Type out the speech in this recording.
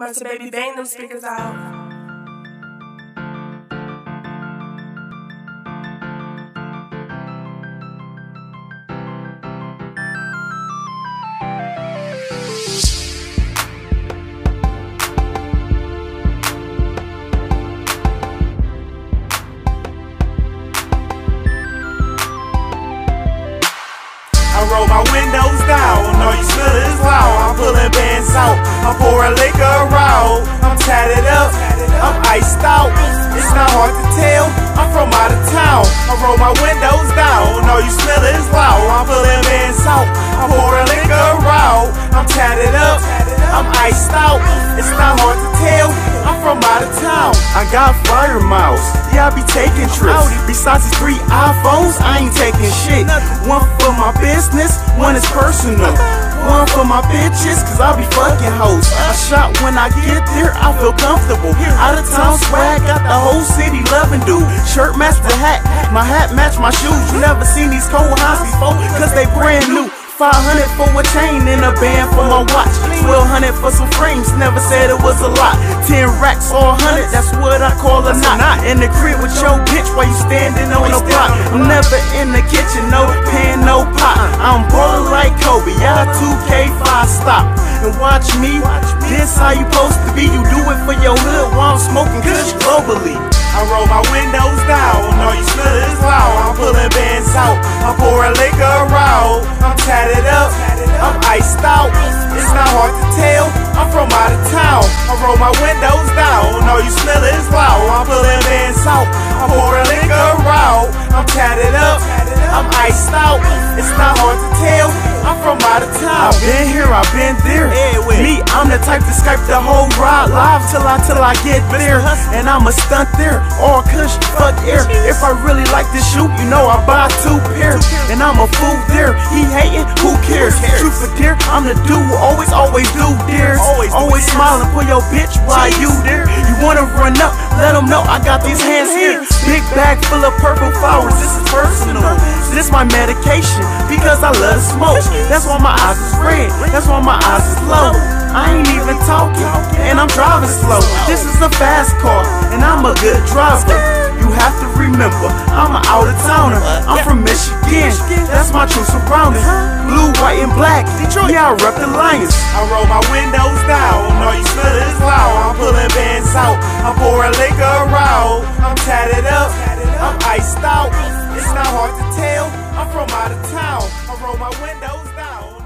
Must baby bang them speakers out. I roll my windows down, know you smell is loud. I'm pulling bands out, I'm pouring liquor iced out. It's not hard to tell, I'm from out of town. I roll my windows down, know you smell is loud. I'm pulling bands out, I'm pouring liquor out. I'm tatted up, I'm iced out. It's not hard to tell, I'm from out of town. I got fire miles, yeah, I be trips. Three iPhones, I ain't taking shit. One for my business, one is personal. One for my bitches, cause I be fucking hoes. I shot when I get there, I feel comfortable. Out of town swag, got the whole city loving, dude. Shirt match the hat, my hat match my shoes. You never seen these cold highs before, cause they brand new. 500 for a chain and a band for my watch. 1200 for some frames, never said it was a lot. 10 racks or 100, that's what I call a knot. Not in the crib with your bitch while you standing on the block. I'm never in the kitchen, no pan, no pot. Uh-uh. I'm ballin' like Kobe, y'all 2K5 stop. And watch me, this how you supposed to be. You do it for your hood while I'm smoking kush globally. I roll my windows down, all you smell is loud. I'm pulling bands out, I'm pouring liquor out. Roll my windows down, know you smell is loud. I'm pulling in out, I'm pouring liquor out. I'm tatted up, I'm iced out. It's not hard to tell, I'm from out of town. I've been here, I've been there. Me, I'm the type to Skype the whole ride live till I till I get there. And I'ma stunt there, all kush, fuck air. If I really like to shoot, you know I buy two pairs. And I'm a fool there. He hating, who cares? Truth for dear, I'm the dude who always, always do dares. Always always smiling for your bitch while you there. You wanna run up, let them know I got these hands here. Big bag full of purple flowers, this is personal. This my medication because I love to smoke. That's why my eyes is red. That's why my eyes is low. I ain't even talking, and I'm driving slow. This is a fast car, and I'm a good driver. You have to remember, I'm an out of towner. I'm from Michigan, that's my true surroundings. Blue, white, and black. Yeah, I rep the Lions. I roll my windows down, know you smell is loud. I'm pulling bands out, I'm pouring hard to tell. I'm from out of town. I roll my windows down.